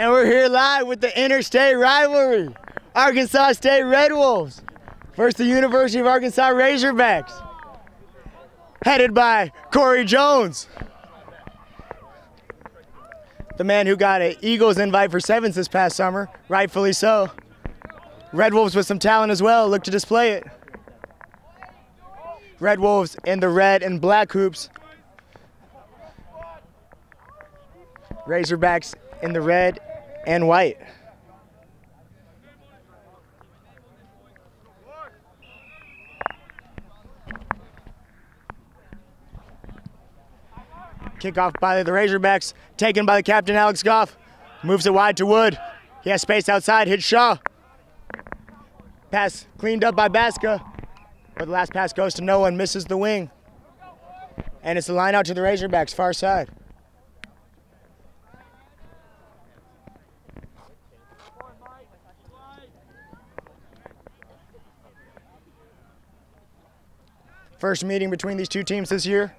And we're here live with the interstate rivalry. Arkansas State Red Wolves versus the University of Arkansas Razorbacks. Headed by Corey Jones. The man who got an Eagles invite for sevens this past summer, rightfully so. Red Wolves with some talent as well, look to display it. Red Wolves in the red and black hoops. Razorbacks in the red and white. Kickoff by the Razorbacks, taken by the captain Alex Goff. Moves it wide to Wood. He has space outside, hits Shaw. Pass cleaned up by Baska, but the last pass goes to no one, misses the wing. And it's the line out to the Razorbacks, far side. First meeting between these two teams this year.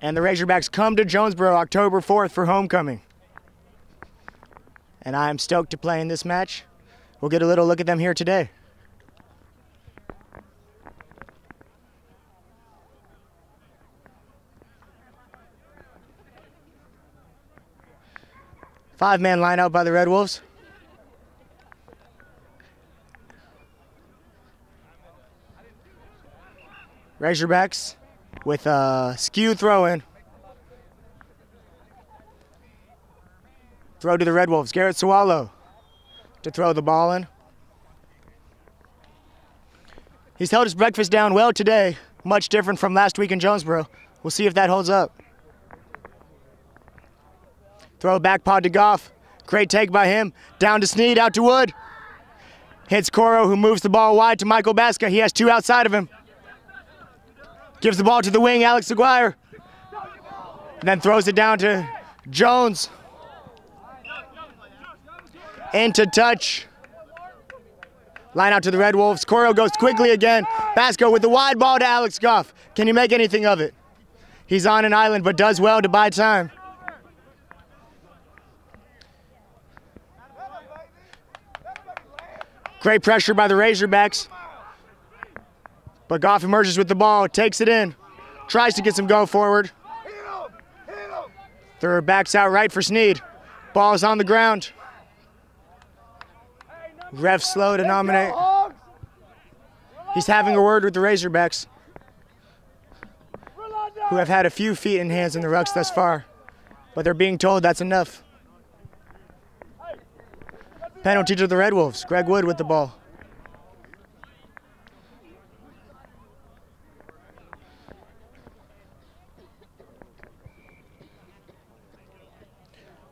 And the Razorbacks come to Jonesboro October 4th for homecoming. And I am stoked to play in this match. We'll get a little look at them here today. Five man lineup by the Red Wolves. Razorbacks with a skew throw in. Throw to the Red Wolves. Garrett Swallow to throw the ball in. He's held his breakfast down well today, much different from last week in Jonesboro. We'll see if that holds up. Throw back pod to Goff. Great take by him. Down to Sneed, out to Wood. Hits Coro, who moves the ball wide to Michael Baska. He has two outside of him. Gives the ball to the wing, Alex Aguirre. And then throws it down to Jones. Into touch. Line out to the Red Wolves. Coro goes quickly again. Baska with the wide ball to Alex Goff. Can you make anything of it? He's on an island, but does well to buy time. Great pressure by the Razorbacks. But Goff emerges with the ball, takes it in, tries to get some go forward. Third backs out right for Sneed. Ball is on the ground. Ref slow to nominate. He's having a word with the Razorbacks, who have had a few feet and hands in the rucks thus far, but they're being told that's enough. Penalty to the Red Wolves. Greg Wood with the ball.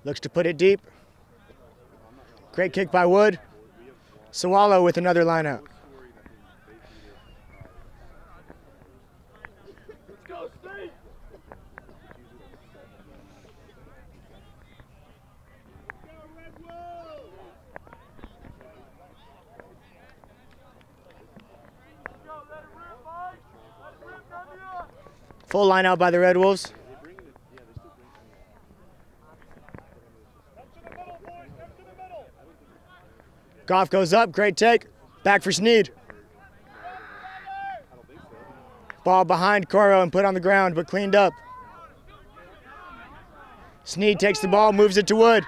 Looks to put it deep. Great kick by Wood. Sawalo with another lineout. Full line out by the Red Wolves. Goff goes up, great take. Back for Sneed. Ball behind Coro and put on the ground, but cleaned up. Sneed takes the ball, moves it to Wood.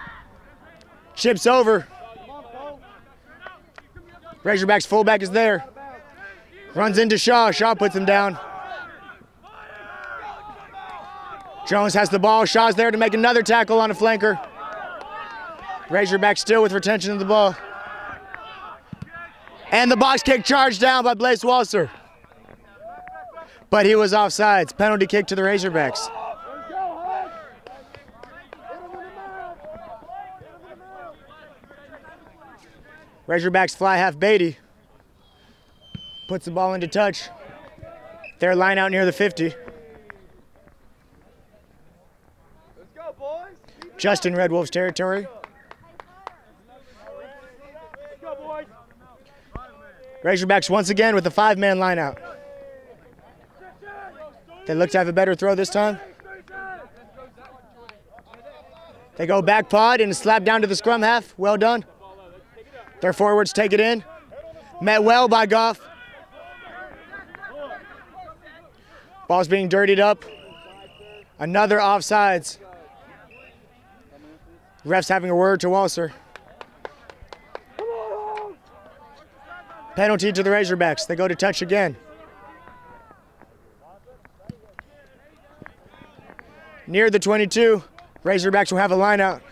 Chips over. Razorbacks fullback is there. Runs into Shaw. Shaw puts him down. Jones has the ball. Shaw's there to make another tackle on a flanker. Razorback still with retention of the ball. And the box kick charged down by Blaze Walser. But he was offsides. Penalty kick to the Razorbacks. Razorbacks fly half Beatty. Puts the ball into touch. Their line out near the 50. Justin Red Wolves territory. Razorbacks once again with a five-man lineout. They look to have a better throw this time. They go back pod and slap down to the scrum half. Well done. Their forwards take it in. Met well by Goff. Ball's being dirtied up. Another offsides. Ref's having a word to Walser. Penalty to the Razorbacks. They go to touch again. Near the 22, Razorbacks will have a line out.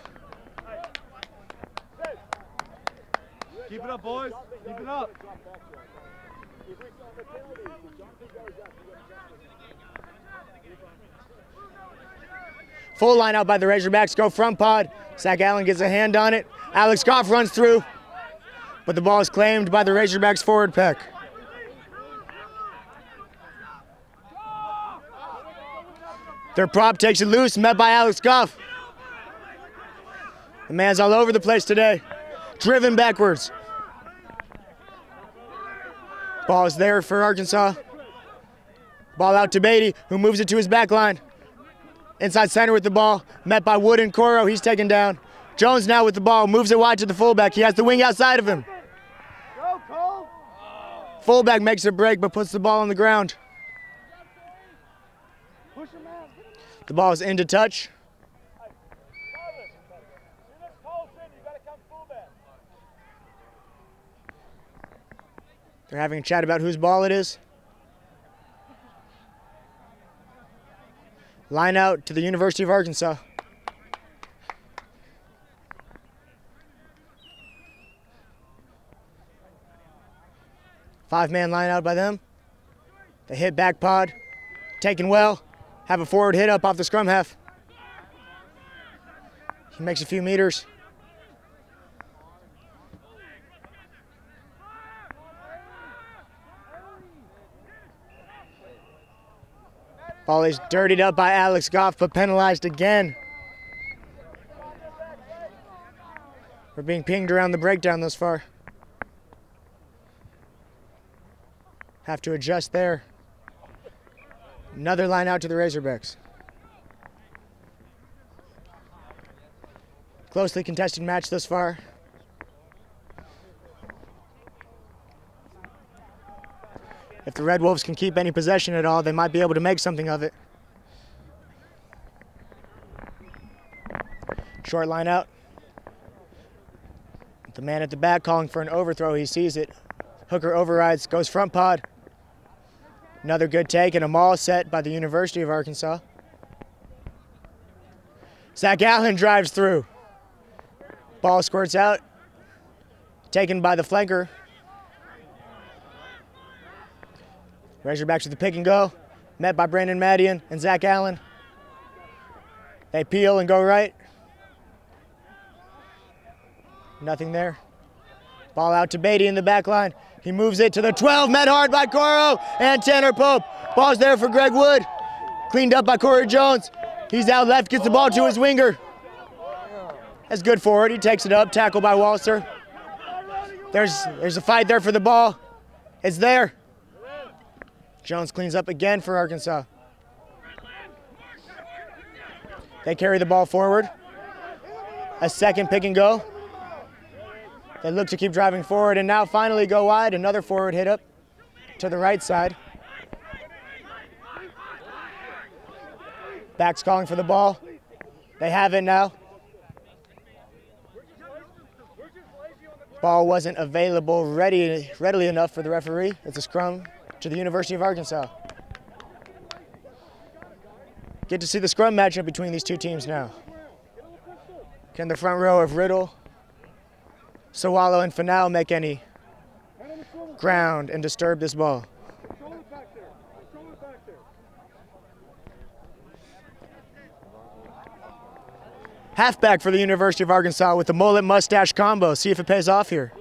Keep it up, boys. Keep it up. Full line out by the Razorbacks. Go front pod. Zach Allen gets a hand on it. Alex Goff runs through, but the ball is claimed by the Razorbacks forward pack. Their prop takes it loose, met by Alex Goff. The man's all over the place today, driven backwards. Ball is there for Arkansas. Ball out to Beatty, who moves it to his back line. Inside center with the ball, met by Wood and Coro. He's taken down. Jones now with the ball, moves it wide to the fullback. He has the wing outside of him. Fullback makes a break but puts the ball on the ground. The ball is into touch. They're having a chat about whose ball it is. Line out to the University of Arkansas. Five man line out by them. They hit back pod. Taken well. Have a forward hit up off the scrum half. He makes a few meters. Ball is dirtied up by Alex Goff, but penalized again. We're being pinged around the breakdown thus far. Have to adjust there. Another line out to the Razorbacks. Closely contested match thus far. If the Red Wolves can keep any possession at all, they might be able to make something of it. Short line out. The man at the back calling for an overthrow. He sees it. Hooker overrides, goes front pod. Another good take and a maul set by the University of Arkansas. Zach Allen drives through. Ball squirts out. Taken by the flanker. Razorbacks with the pick and go. Met by Brandon Madian and Zach Allen. They peel and go right. Nothing there. Ball out to Beatty in the back line. He moves it to the 12, met hard by Coro and Tanner Pope. Ball's there for Greg Wood. Cleaned up by Corey Jones. He's out left, gets the ball to his winger. That's good forward. He takes it up, tackle by Walser. There's, there's a fight there for the ball. It's there. Jones cleans up again for Arkansas. They carry the ball forward. A second pick and go. They look to keep driving forward and now finally go wide. Another forward hit up to the right side. Backs calling for the ball. They have it now. Ball wasn't available ready, readily enough for the referee. It's a scrum to the University of Arkansas. Get to see the scrum matchup between these two teams now. Can the front row of Riddle, Sawalo, and Fanal make any ground and disturb this ball? Halfback for the University of Arkansas with the mullet mustache combo. See if it pays off here.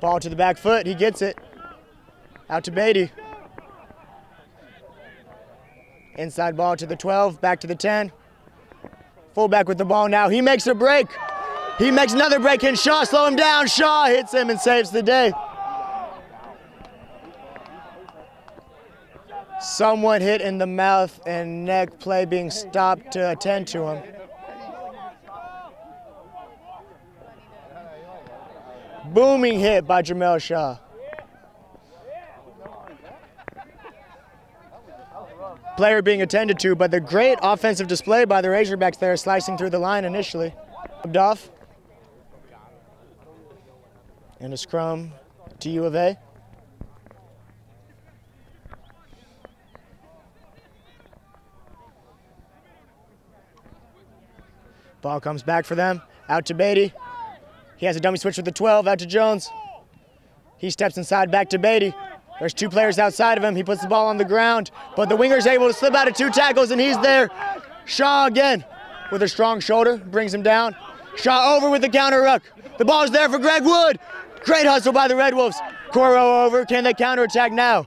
Ball to the back foot. He gets it. Out to Beatty. Inside ball to the 12. Back to the 10. Fullback with the ball now. He makes a break. He makes another break. Can Shaw slow him down? Shaw hits him and saves the day. Someone hit in the mouth and neck, play being stopped to attend to him. Booming hit by Jamel Shaw. Player being attended to, but the great offensive display by the Razorbacks there, slicing through the line initially. Off. And a scrum to U of A. Ball comes back for them. Out to Beatty. He has a dummy switch with the 12. Out to Jones. He steps inside back to Beatty. There's two players outside of him. He puts the ball on the ground, but the winger's able to slip out of two tackles, and he's there. Shaw again with a strong shoulder brings him down. Shaw over with the counter ruck. The ball's there for Greg Wood. Great hustle by the Red Wolves. Coro over. Can they counterattack now?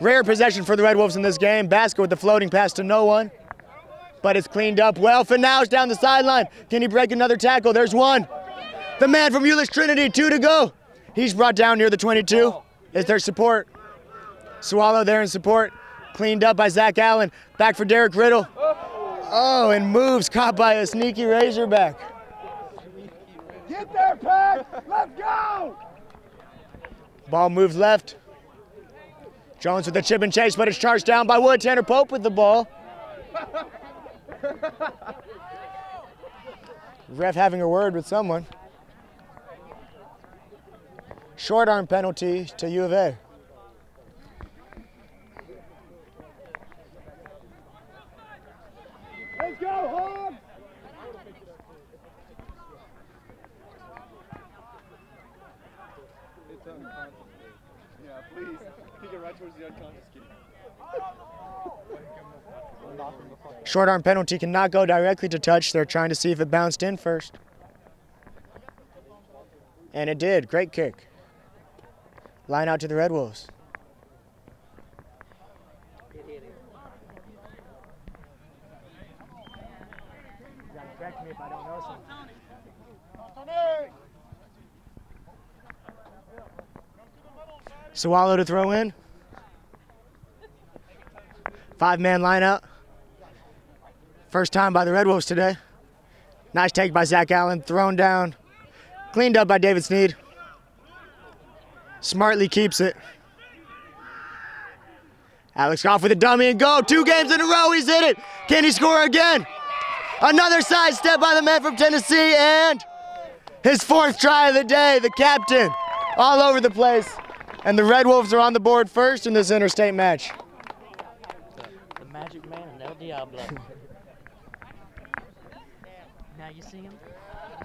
Rare possession for the Red Wolves in this game. Baska with the floating pass to no one. But it's cleaned up well. Finau's down the sideline. Can he break another tackle? There's one. The man from Euless Trinity, two to go. He's brought down near the 22. Is there support? Swallow there in support. Cleaned up by Zach Allen. Back for Derek Riddle. Oh, and moves caught by a sneaky Razorback. Get there, Pack! Let's go! Ball moves left. Jones with the chip and chase, but it's charged down by Wood. Tanner Pope with the ball. Ref having a word with someone. Short arm penalty to U of A. Let's go, Hogs! Yeah, please. Kick it right towards the unconscious kid. Short arm penalty cannot go directly to touch. They're trying to see if it bounced in first. And it did. Great kick. Line out to the Red Wolves. Swallow to throw in. Five man line out. First time by the Red Wolves today. Nice take by Zach Allen, thrown down. Cleaned up by David Sneed. Smartly keeps it. Alex Goff with a dummy and go. Two games in a row, he's hit it. Can he score again? Another side step by the man from Tennessee and his fourth try of the day, the captain. All over the place. And the Red Wolves are on the board first in this interstate match. The Magic Man and El Diablo. now you see him.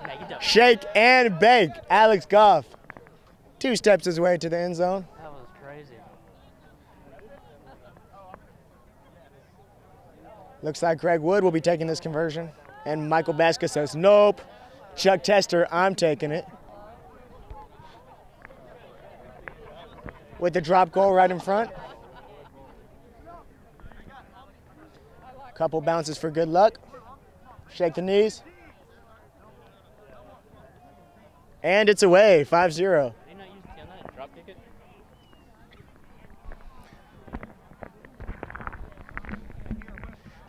Now you don't. Shake and bake. Alex Goff. Two steps his way to the end zone. That was crazy. Looks like Greg Wood will be taking this conversion. And Michael Baska says, nope. Chuck Tester, I'm taking it. With the drop goal right in front. Couple bounces for good luck. Shake the knees. And it's away, 5 0. They not use can I drop kick it?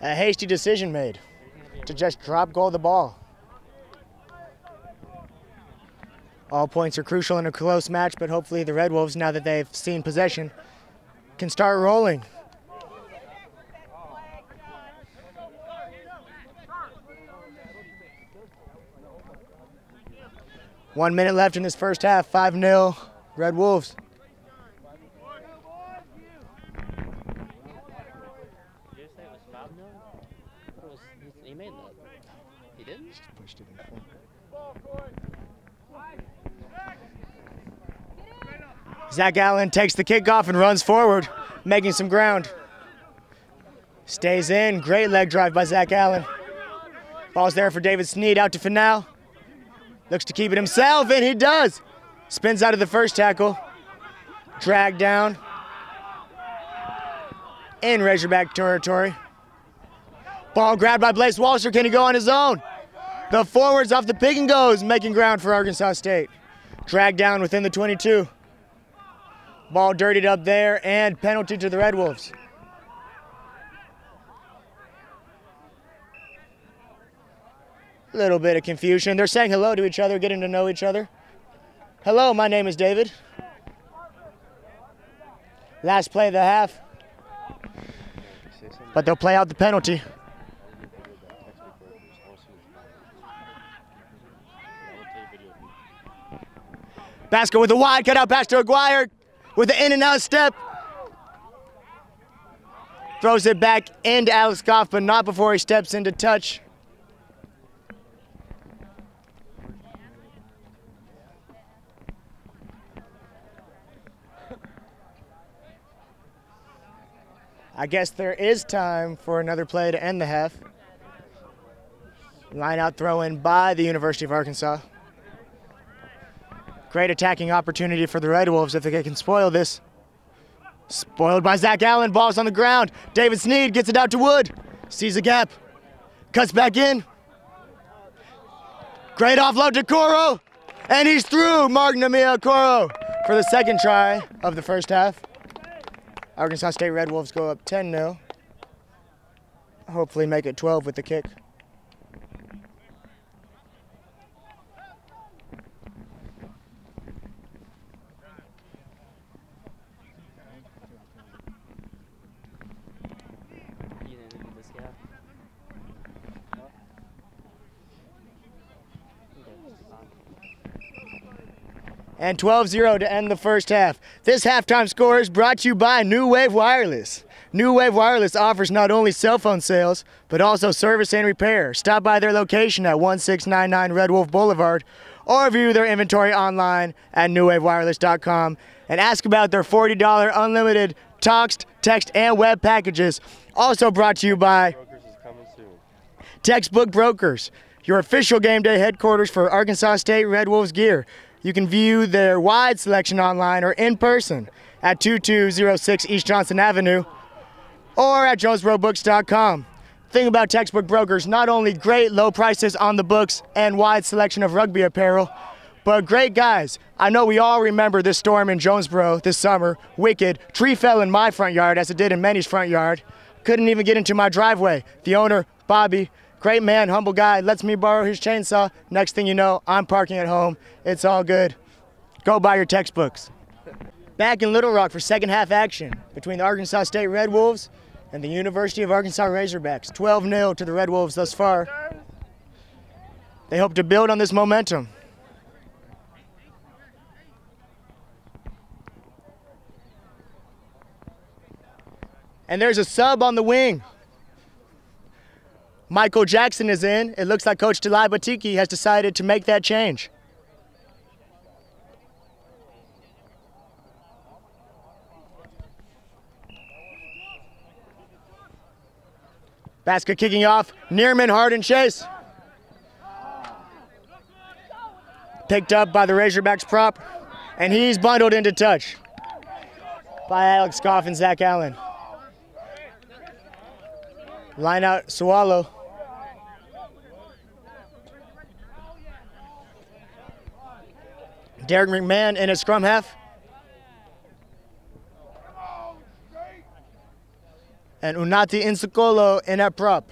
A hasty decision made to just drop goal the ball. All points are crucial in a close match, but hopefully the Red Wolves, now that they've seen possession, can start rolling. One minute left in this first half, 5 0, Red Wolves. He, made that. He didn't. Pushed it in. Zach Allen takes the kickoff and runs forward, making some ground. Stays in. Great leg drive by Zach Allen. Ball's there for David Sneed out to Finau. Looks to keep it himself, and he does. Spins out of the first tackle. Drag down. In Razorback territory. Ball grabbed by Blaze Walser. Can he go on his own? The forwards off the pick and goes, making ground for Arkansas State. Drag down within the 22. Ball dirtied up there and penalty to the Red Wolves. Little bit of confusion. They're saying hello to each other, getting to know each other. Hello, my name is David. Last play of the half, but they'll play out the penalty. Baska with a wide cutout pass to Aguirre with the in and out step. Throws it back into Alex Goff, but not before he steps into touch. I guess there is time for another play to end the half. Line out throw in by the University of Arkansas. Great attacking opportunity for the Red Wolves if they can spoil this. Spoiled by Zach Allen. Ball's on the ground. David Sneed gets it out to Wood. Sees a gap. Cuts back in. Great offload to Coro. And he's through. Magnamia Coro for the second try of the first half. Arkansas State Red Wolves go up 10 0. Hopefully, make it 12 with the kick. And 12 0 to end the first half. This halftime score is brought to you by New Wave Wireless. New Wave Wireless offers not only cell phone sales, but also service and repair. Stop by their location at 1699 Red Wolf Boulevard or view their inventory online at newwavewireless.com and ask about their $40 unlimited text, text, and web packages. Also brought to you by. Textbook Brokers, your official game day headquarters for Arkansas State Red Wolves gear. You can view their wide selection online or in person at 2206 East Johnson Avenue or at jonesbrobooks.com. Thing about Textbook Brokers, not only great low prices on the books and wide selection of rugby apparel, but great guys. I know we all remember this storm in Jonesboro this summer. Wicked. Tree fell in my front yard as it did in many's front yard. Couldn't even get into my driveway. The owner, Bobby, great man, humble guy, lets me borrow his chainsaw. Next thing you know, I'm parking at home. It's all good. Go buy your textbooks. Back in Little Rock for second half action between the Arkansas State Red Wolves and the University of Arkansas Razorbacks. 12 0 to the Red Wolves thus far. They hope to build on this momentum. And there's a sub on the wing. Michael Jackson is in. It looks like Coach Delai Batiki has decided to make that change. Baska kicking off. Nearman, Harden, Chase. Picked up by the Razorbacks prop, and he's bundled into touch by Alex Goff and Zach Allen. Line out, Swallow. Derek McMahon in a scrum half. And Unati Insukolo in at prop.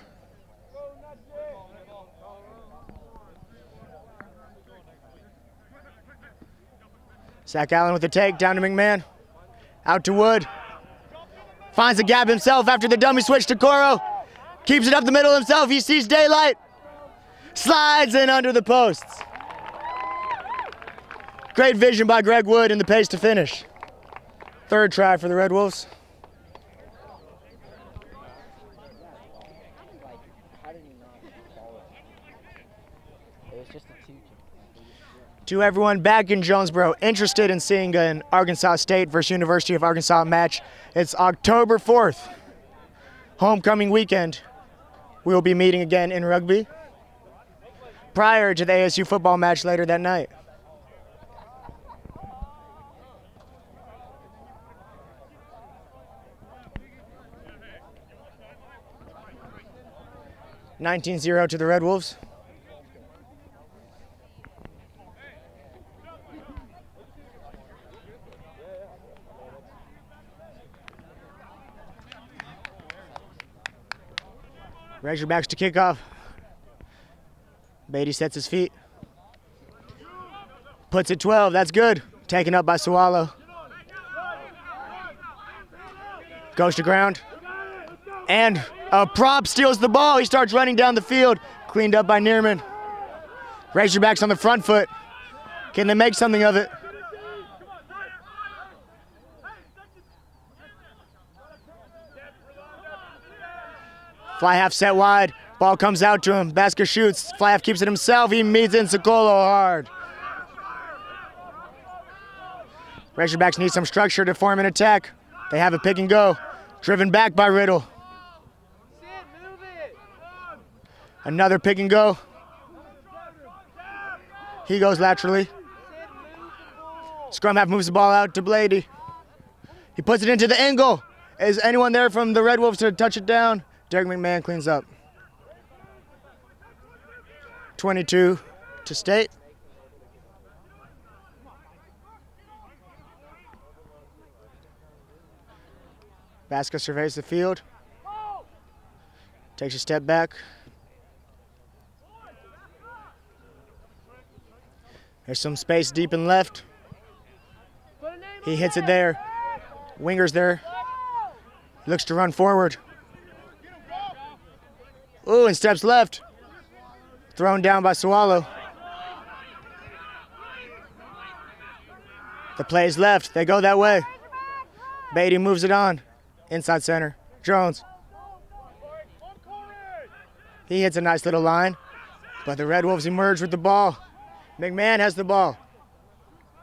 Zach Allen with the take, down to McMahon. Out to Wood. Finds a gap himself after the dummy switch to Coro. Keeps it up the middle himself. He sees daylight. Slides in under the posts. Great vision by Greg Wood and the pace to finish. Third try for the Red Wolves. To everyone back in Jonesboro interested in seeing an Arkansas State versus University of Arkansas match, it's October 4th, homecoming weekend. We will be meeting again in rugby prior to the ASU football match later that night. 19-0 to the Red Wolves. Razorbacks to kickoff. Beatty sets his feet. Puts it 12, that's good. Taken up by Swallow. Goes to ground. And a prop steals the ball. He starts running down the field. Cleaned up by Neerman. Razorbacks on the front foot. Can they make something of it? Fly half set wide. Ball comes out to him. Baska shoots. Fly half keeps it himself. He meets in Socolo hard. Razorbacks need some structure to form an attack. They have a pick and go. Driven back by Riddle. Another pick and go. He goes laterally. Scrum half moves the ball out to Blady. He puts it into the angle. Is anyone there from the Red Wolves to touch it down? Derek McMahon cleans up. 22 to state. Baska surveys the field. Takes a step back. There's some space deep and left. He hits it there. Winger's there. Looks to run forward. Ooh, and steps left. Thrown down by Swallow. The play's left. They go that way. Beatty moves it on. Inside center. Jones. He hits a nice little line, but the Red Wolves emerge with the ball. McMahon has the ball.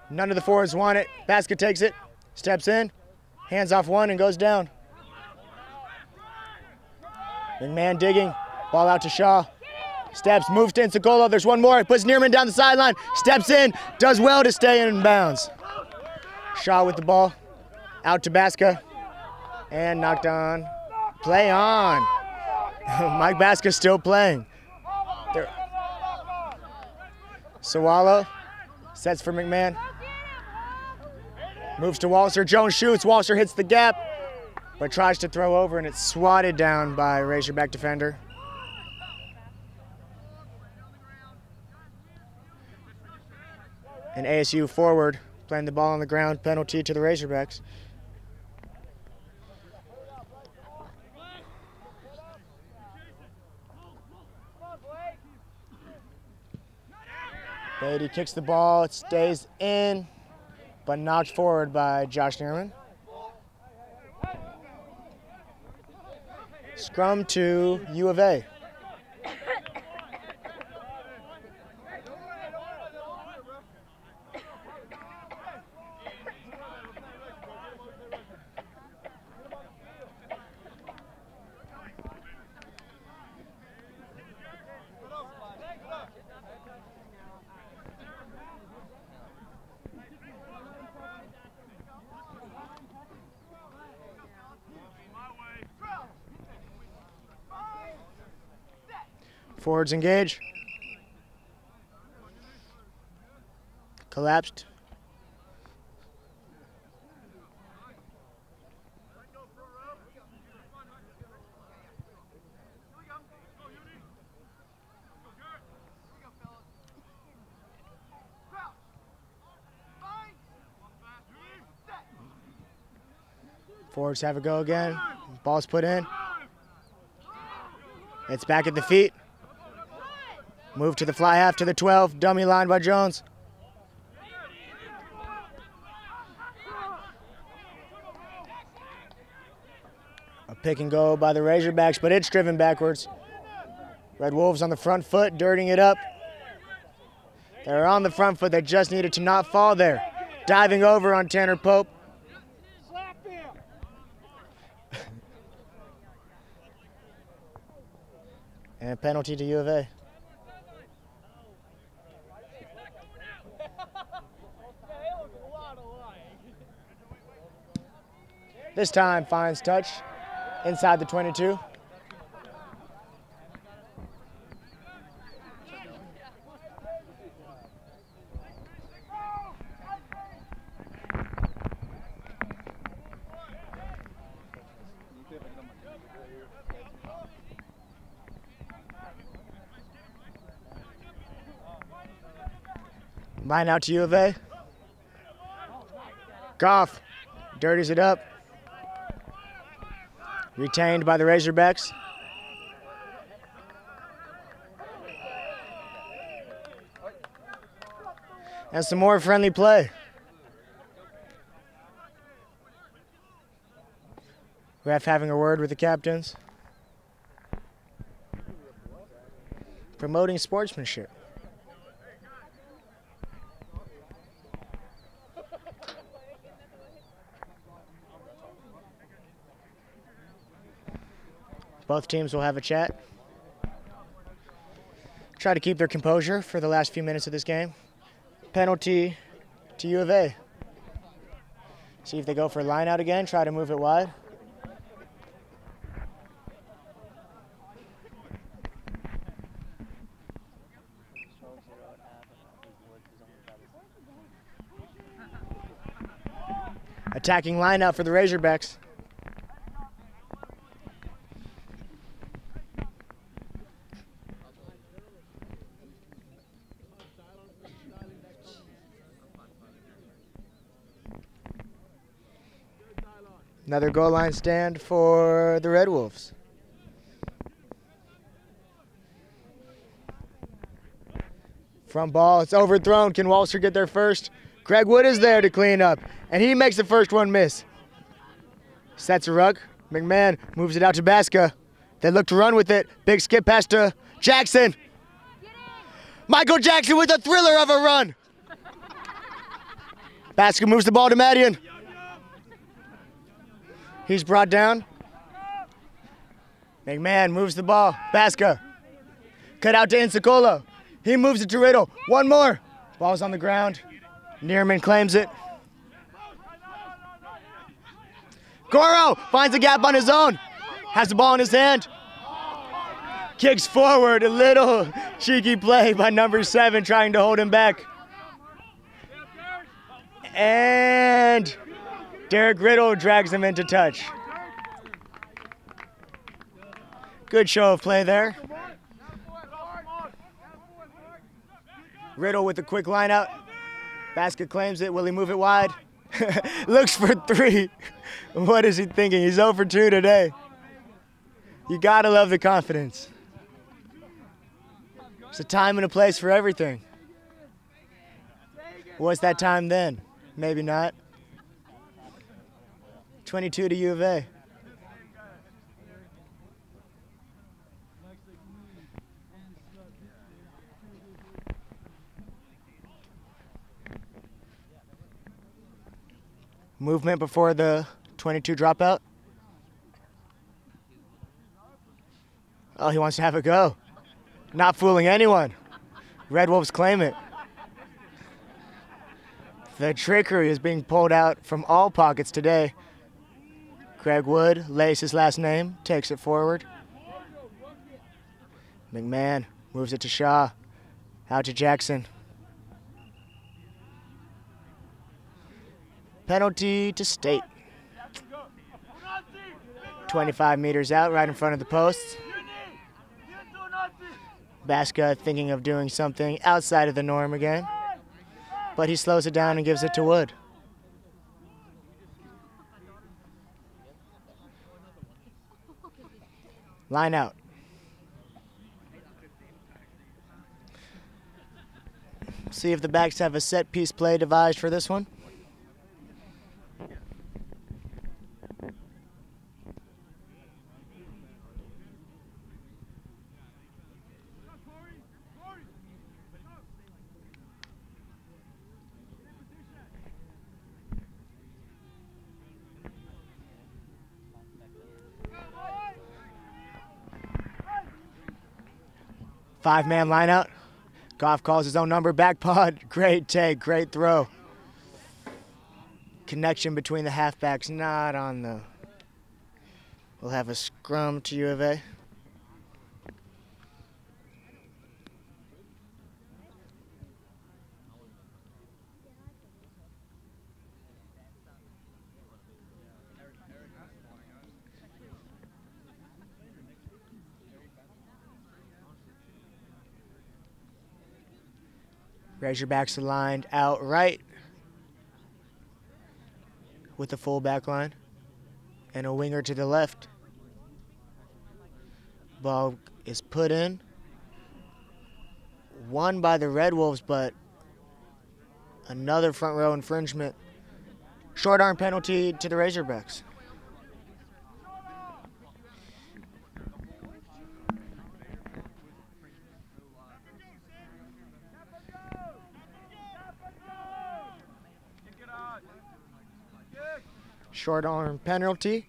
None of the forwards want it. Baska takes it, steps in, hands off one, and goes down. McMahon digging. Ball out to Shaw. Steps, moves to Insagolo. There's one more. Puts Neerman down the sideline. Steps in. Does well to stay in bounds. Shaw with the ball. Out to Baska. And knocked on. Play on. Mike Baska still playing. There. Sawalo sets for McMahon. Moves to Walser. Jones shoots. Walser hits the gap, but tries to throw over, and it's swatted down by Razorback defender. An ASU forward playing the ball on the ground, penalty to the Razorbacks. Beatty kicks the ball, it stays in, but knocked forward by Josh Neerman. Scrum to U of A. Forwards engage. Collapsed. Forwards have a go again. Ball's put in. It's back at the feet. Move to the fly half to the 12. Dummy line by Jones. A pick and go by the Razorbacks, but it's driven backwards. Red Wolves on the front foot, dirtying it up. They're on the front foot. They just needed to not fall there. Diving over on Tanner Pope. and penalty to U of A. This time finds touch inside the 22. Line out to U of A. Goff dirties it up. Retained by the Razorbacks. And some more friendly play. Ref having a word with the captains. Promoting sportsmanship. Both teams will have a chat. Try to keep their composure for the last few minutes of this game. Penalty to U of A. See if they go for a line out again, try to move it wide. Attacking line out for the Razorbacks. Another goal line stand for the Red Wolves. Front ball, it's overthrown. Can Walser get there first? Greg Wood is there to clean up, and he makes the first one miss. Sets a rug. McMahon moves it out to Baska. They look to run with it. Big skip pass to Jackson. Michael Jackson with a thriller of a run. Baska moves the ball to Madian. He's brought down. McMahon moves the ball. Baska. Cut out to Insacolo. He moves it to Riddle. One more. Ball's on the ground. Nearman claims it. Coro finds a gap on his own. Has the ball in his hand. Kicks forward. A little cheeky play by number seven trying to hold him back. And Derek Riddle drags him into touch. Good show of play there. Riddle with a quick line out. Baska claims it. Will he move it wide? Looks for three. What is he thinking? He's 0 for 2 today. You gotta love the confidence. It's a time and a place for everything. Was that time then? Maybe not. 22 to U of A. Movement before the 22 dropout. Oh, he wants to have a go. Not fooling anyone. Red Wolves claim it. The trickery is being pulled out from all pockets today. Greg Wood lays his last name, takes it forward. McMahon moves it to Shaw. Out to Jackson. Penalty to State. 25 meters out, right in front of the posts. Baska thinking of doing something outside of the norm again. But he slows it down and gives it to Wood. Line out. See if the backs have a set piece play devised for this one. Five man line out. Goff calls his own number. Back pod. Great take. Great throw. Connection between the halfbacks not on the. We'll have a scrum to U of A. Razorbacks aligned out right with the full back line and a winger to the left. Ball is put in. Won by the Red Wolves, but another front row infringement. Short arm penalty to the Razorbacks. Short arm penalty.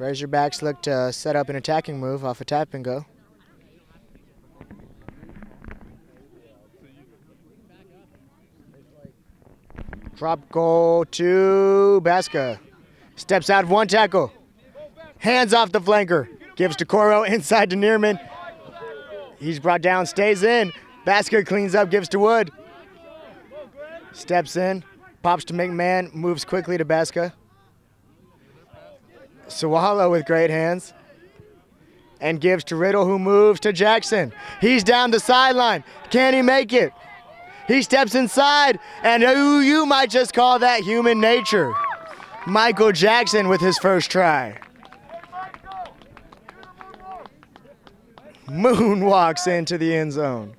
Razorbacks look to set up an attacking move off a tap and go. Drop goal to Baska. Steps out of one tackle. Hands off the flanker. Gives to Coro inside to Neerman. He's brought down, stays in. Baska cleans up, gives to Wood. Steps in, pops to McMahon, moves quickly to Baska. Sawala with great hands. And gives to Riddle, who moves to Jackson. He's down the sideline. Can he make it? He steps inside, and who you might just call that human nature. Michael Jackson with his first try. Moon walks into the end zone.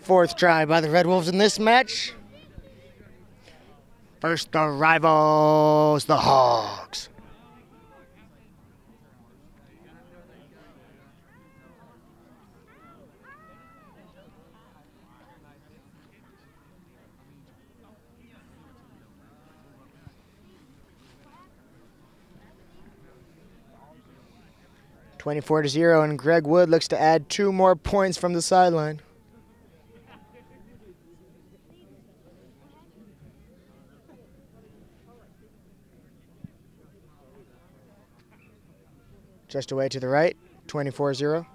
Fourth try by the Red Wolves in this match. First, the rivals, the Hogs. Twenty-four to zero, and Greg Wood looks to add two more points from the sideline. Just away to the right, 24 0.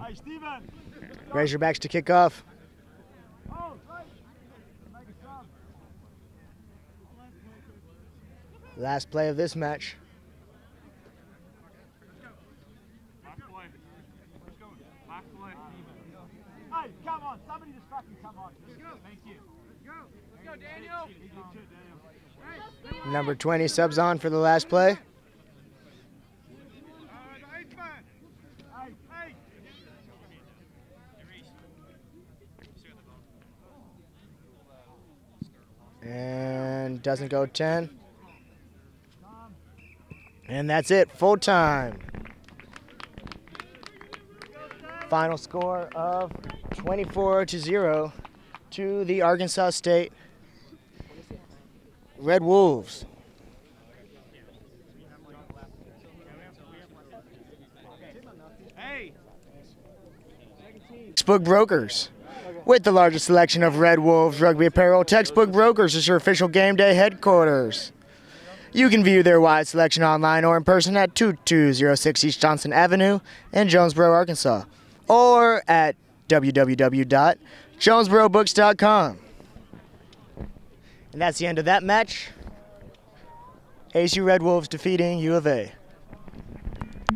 Hey, Steven! Razorbacks to kick off. Oh, right. Make a sub. Last play of this match. Back play. Back play. Hey, come on. Somebody just fucking come on. Let's go. Thank you. Let's go. Let's go, Daniel. Daniel. Number 20 subs on for the last play. Hey, hey. And doesn't go 10. And that's it, full time. Final score of 24 to 0 to the Arkansas State Red Wolves. Textbook Brokers. With the largest selection of Red Wolves rugby apparel, Textbook Brokers is your official game day headquarters. You can view their wide selection online or in person at 2206 East Johnson Avenue in Jonesboro, Arkansas, or at www.jonesborobooks.com. And that's the end of that match. ASU Red Wolves defeating U of A.